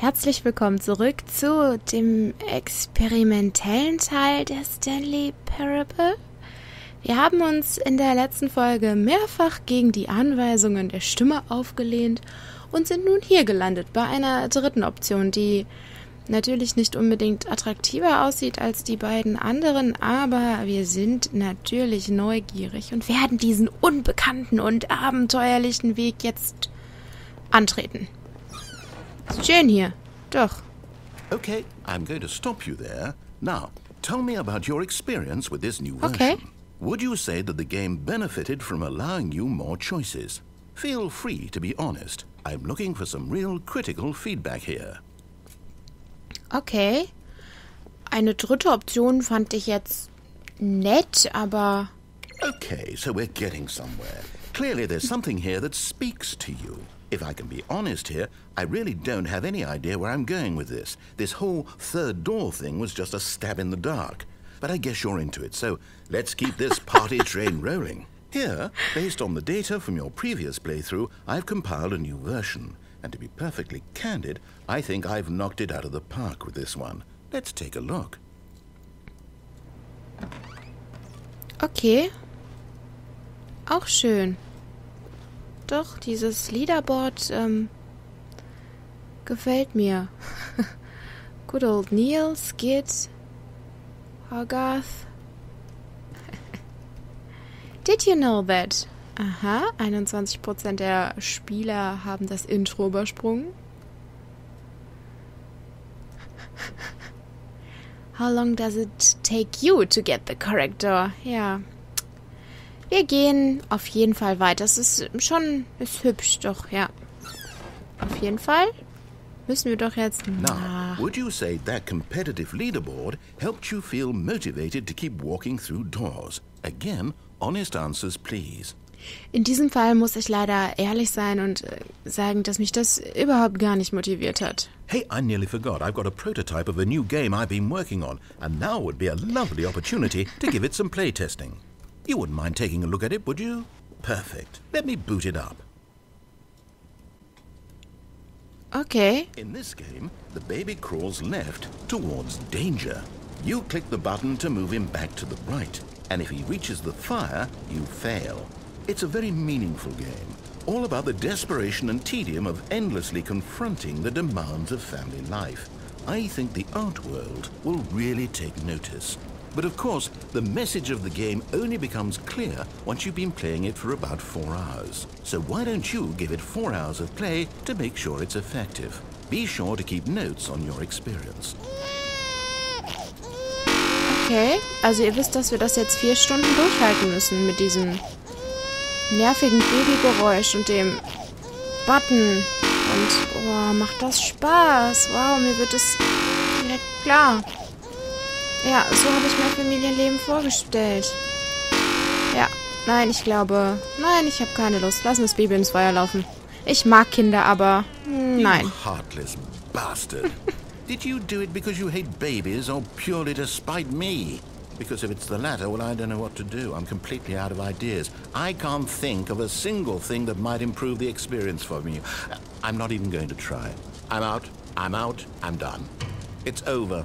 Herzlich willkommen zurück zu dem experimentellen Teil der Stanley Parable. Wir haben uns in der letzten Folge mehrfach gegen die Anweisungen der Stimme aufgelehnt und sind nun hier gelandet bei einer dritten Option, die natürlich nicht unbedingt attraktiver aussieht als die beiden anderen, aber wir sind natürlich neugierig und werden diesen unbekannten und abenteuerlichen Weg jetzt antreten. Schön hier. Doch. Okay, I'm going to stop you there. Now, tell me about your experience with this new version. Okay. Would you say that the game benefited from allowing you more choices? Feel free to be honest. I'm looking for some real critical feedback here. Okay. Eine dritte Option fand ich jetzt nett, aber Okay, so we're getting somewhere. Clearly, there's something here that speaks to you. If I can be honest here, I really don't have any idea where I'm going with this. This whole third door thing was just a stab in the dark. But I guess you're into it, so let's keep this party train rolling. Here, based on the data from your previous playthrough, I've compiled a new version. And to be perfectly candid, I think I've knocked it out of the park with this one. Let's take a look. okay. Auch schön. Doch, dieses Leaderboard ähm, gefällt mir. Good old Neil, Skid, Hogarth. Did you know that? Aha, 21% der Spieler haben das Intro übersprungen. How long does it take you to get the correct door? Ja. Wir gehen auf jeden Fall weiter. Es ist schon, ist hübsch, doch, ja. Auf jeden Fall müssen wir doch jetzt Now, nach. would you say that competitive leaderboard helped you feel motivated to keep walking through doors? Again, honest answers, please. In diesem Fall muss ich leider ehrlich sein und äh, sagen, dass mich das überhaupt gar nicht motiviert hat. Hey, I nearly forgot. I've got a prototype of a new game I've been working on, and now would be a lovely opportunity to give it some playtesting. You wouldn't mind taking a look at it, would you? Perfect. Let me boot it up. Okay. In this game, the baby crawls left towards danger. You click the button to move him back to the right, and if he reaches the fire, you fail. It's a very meaningful game, all about the desperation and tedium of endlessly confronting the demands of family life. I think the art world will really take notice. But of course, the message of the game only becomes clear once you've been playing it for about four hours. So why don't you give it four hours of play to make sure it's effective? Be sure to keep notes on your experience. Okay. Also ihr wisst, dass wir das jetzt vier Stunden durchhalten müssen mit diesem nervigen Babygeräusch und dem Button. Und oh, macht das Spaß. Wow, mir wird es direkt klar. Ja, so habe ich mein Familienleben vorgestellt. Ja, nein, ich glaube... Nein, ich habe keine Lust. Lassen wir das Baby ins Feuer laufen. Ich mag Kinder, aber... Nein. You heartless bastard. Did you do it because you hate babies or purely to spite me? Because if it's the latter, well, I don't know what to do. I'm completely out of ideas. I can't think of a single thing that might improve the experience for me. I'm not even going to try. I'm out. I'm out. I'm done. It's over.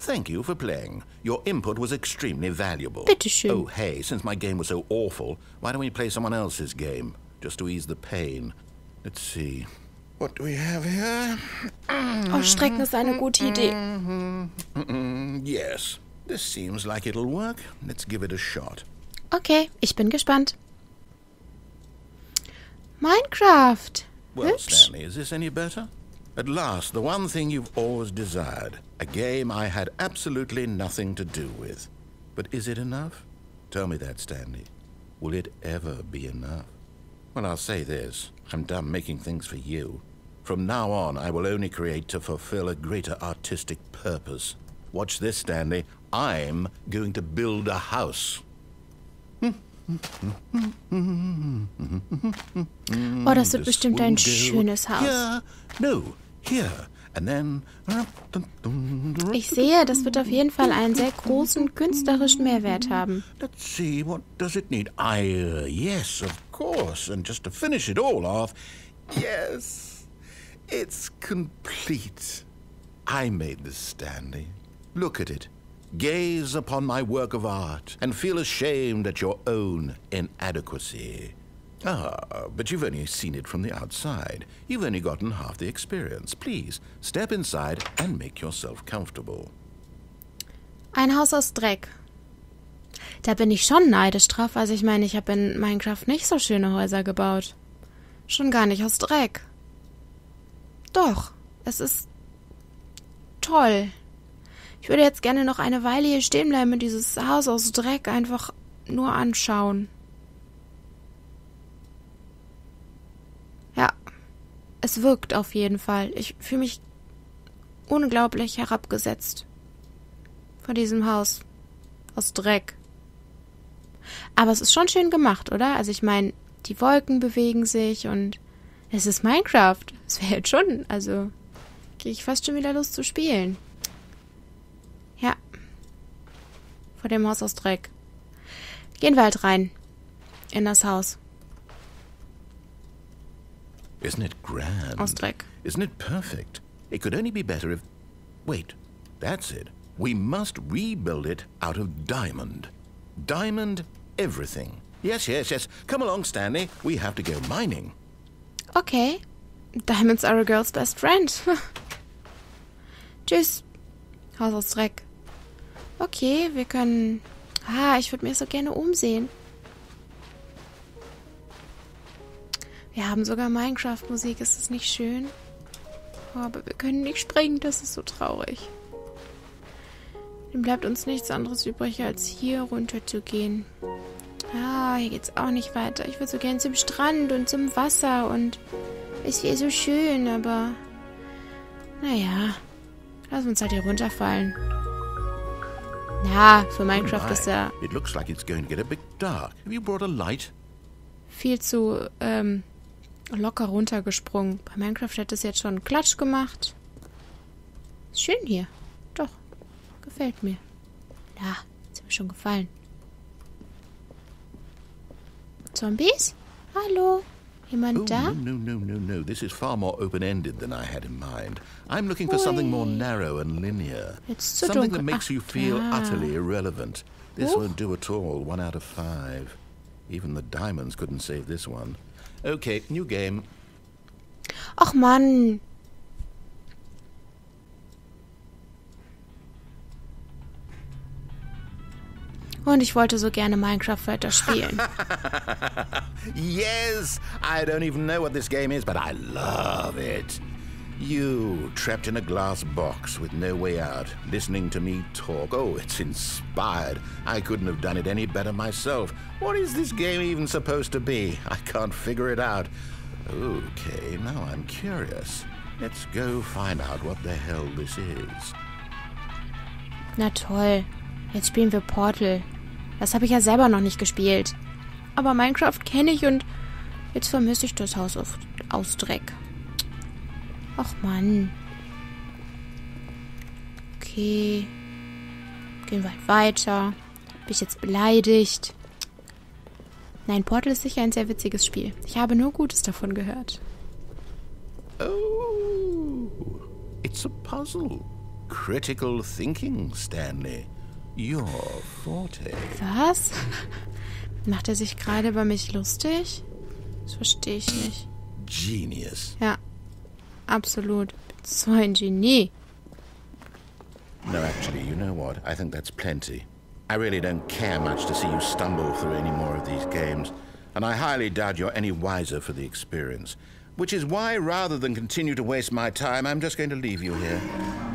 Thank you for playing. Your input was extremely valuable. Bitteschön. Oh, hey, since my game was so awful, why don't we play someone else's game? Just to ease the pain. Let's see. What do we have here? Oh, Strecken ist eine gute Idee. Mm, yes. This seems like it'll work. Let's give it a shot. Okay, ich bin gespannt. Minecraft. Well, Hübsch. Stanley, is this any better? At last, the one thing you've always desired. A game I had absolutely nothing to do with. But is it enough? Tell me that, Stanley. Will it ever be enough? Well, I'll say this. I'm done making things for you. From now on, I will only create to fulfill a greater artistic purpose. Watch this, Stanley. I'm going to build a house. Oh, das wird bestimmt ein schönes Haus. Here, no, here. Ich sehe, das wird auf jeden Fall einen sehr großen künstlerischen Mehrwert haben. Let's see, what does it need? I, uh, yes, of course. And just to finish it all off, yes, It's complete. I made this, Stanley. Look at it. Gaze upon my work of art and feel ashamed at your own inadequacy. Ah, but you've only seen it from the outside. You've only gotten half the experience. Please, step inside and make yourself comfortable. Ein Haus aus Dreck. Da bin ich schon neidisch drauf. Also ich meine, ich habe in Minecraft nicht so schöne Häuser gebaut. Schon gar nicht aus Dreck. Doch, es ist toll. Ich würde jetzt gerne noch eine Weile hier stehen bleiben und dieses Haus aus Dreck einfach nur anschauen. Ja, es wirkt auf jeden Fall. Ich fühle mich unglaublich herabgesetzt von diesem Haus aus Dreck. Aber es ist schon schön gemacht, oder? Also ich meine, die Wolken bewegen sich und es ist Minecraft. Es wäre jetzt schon, also kriege ich fast schon wieder Lust zu spielen. Ja. Vor dem Haus aus Dreck. Gehen wir halt rein. In das Haus. Isn't it grand? Aus Dreck. Isn't it perfect? It could only be better if. Wait, that's it. We must rebuild it out of diamond. Diamond everything. Yes, yes, yes. Come along, Stanley. We have to go mining. Okay. Diamonds are a girl's best friend. Tschüss. Haus aus Dreck. Okay, wir können. Ah, ich würde mir so gerne umsehen. Wir haben sogar Minecraft-Musik. Ist das nicht schön? Oh, aber wir können nicht springen. Das ist so traurig. Dann bleibt uns nichts anderes übrig, als hier runter zu gehen. Ah, hier geht's auch nicht weiter. Ich würde so gern zum Strand und zum Wasser und es wäre so schön, aber naja, lass uns halt hier runterfallen. Ja, für Minecraft My, ist ja It looks like it's going to get a bit dark. Have you brought a light? viel zu ähm, locker runtergesprungen. Bei Minecraft hätte es jetzt schon Klatsch gemacht. Ist schön hier. Doch, gefällt mir. Ja, ist mir schon gefallen. Zombies? Hallo? Jemand Oh, da? no, no, no, no. This is far more open-ended than I had in mind. I'm looking for something more Ui. narrow and linear. Jetzt zu something dunkel. that makes Ach, you feel da. utterly irrelevant. This Huch. won't do at all. One out of five. Even the diamonds couldn't save this one. Okay, new game. Ach Mann. Und ich wollte so gerne Minecraft weiter spielen. Yes! I don't even know what this game is, but I love it. You, trapped in a glass box with no way out, listening to me talk. Oh, it's inspired. I couldn't have done it any better myself. What is this game even supposed to be? I can't figure it out. Okay, now I'm curious. Let's go find out what the hell this is. Na toll. Jetzt spielen wir Portal. Das habe ich ja selber noch nicht gespielt. Aber Minecraft kenne ich und jetzt vermisse ich das Haus aus Dreck. Ach Mann. Okay. Gehen wir halt weiter. Bin ich jetzt beleidigt? Nein, Portal ist sicher ein sehr witziges Spiel. Ich habe nur Gutes davon gehört. Oh, it's a puzzle. Critical thinking, Stanley. Your forte. Was? Macht er sich gerade über mich lustig? Das verstehe ich nicht. Genius. Ja, absolut. So ein Genie. No, actually, you know what? I think that's plenty. I really don't care much to see you stumble through any more of these games, and I highly doubt you're any wiser for the experience. Which is why, rather than continue to waste my time, I'm just going to leave you here.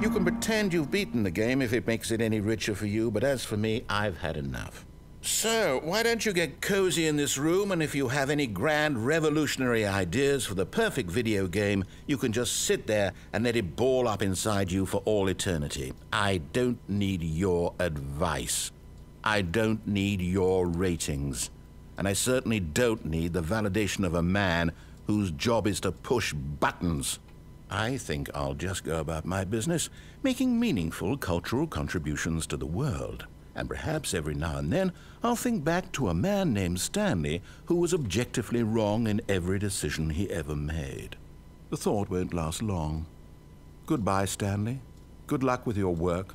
You can pretend you've beaten the game if it makes it any richer for you, but as for me, I've had enough. So, why don't you get cozy in this room, and if you have any grand revolutionary ideas for the perfect video game, you can just sit there and let it ball up inside you for all eternity. I don't need your advice. I don't need your ratings. And I certainly don't need the validation of a man whose job is to push buttons. I think I'll just go about my business, making meaningful cultural contributions to the world. And perhaps every now and then I'll think back to a man named Stanley who was objectively wrong in every decision he ever made. The thought won't last long. Goodbye, Stanley. Good luck with your work,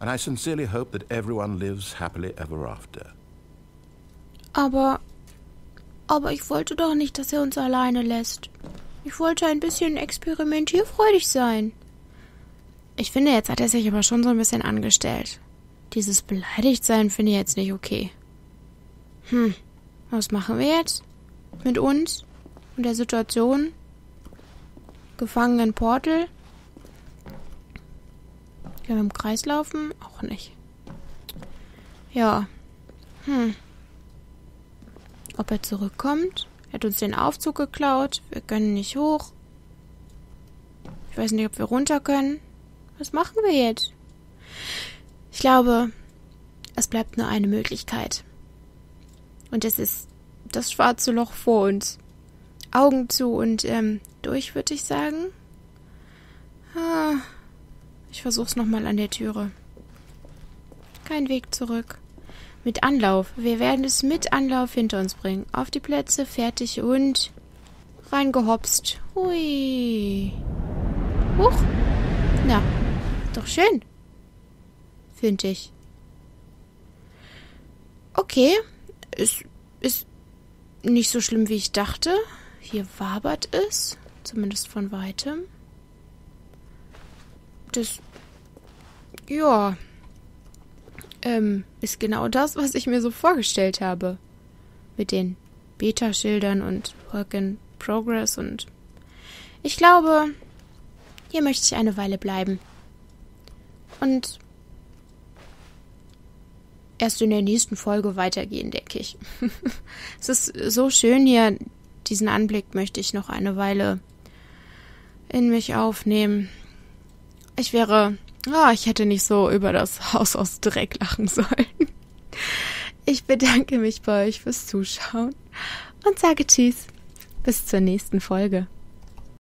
and I sincerely hope that everyone lives happily ever after. Aber. Aber ich wollte doch nicht, dass er uns alleine lässt. Ich wollte ein bisschen experimentierfreudig sein. Ich finde, jetzt hat er sich aber schon so ein bisschen angestellt. Dieses Beleidigtsein finde ich jetzt nicht okay. Hm, was machen wir jetzt? Mit uns? Und der Situation? Gefangen in Portal? Ja, im Kreis laufen? Auch nicht. Ja. Hm. Ob er zurückkommt? Er hat uns den Aufzug geklaut. Wir können nicht hoch. Ich weiß nicht, ob wir runter können. Was machen wir jetzt? Ich glaube, es bleibt nur eine Möglichkeit. Und es ist das schwarze Loch vor uns. Augen zu und ähm, durch, würde ich sagen. Ah, ich versuch's nochmal an der Türe. Kein Weg zurück. Mit Anlauf. Wir werden es mit Anlauf hinter uns bringen. Auf die Plätze, fertig und reingehopst. Hui. Huch. Na, doch schön. Finde ich. Okay. Es ist nicht so schlimm, wie ich dachte. Hier wabert es. Zumindest von weitem. Das. Ja. Ähm, ist genau das, was ich mir so vorgestellt habe. Mit den Beta-Schildern und Work in Progress und. Ich glaube, hier möchte ich eine Weile bleiben. Und erst in der nächsten Folge weitergehen, denke ich. es ist so schön hier. Diesen Anblick möchte ich noch eine Weile in mich aufnehmen. Ich wäre. Oh, ich hätte nicht so über das Haus aus Dreck lachen sollen. Ich bedanke mich bei euch fürs Zuschauen und sage Tschüss. Bis zur nächsten Folge.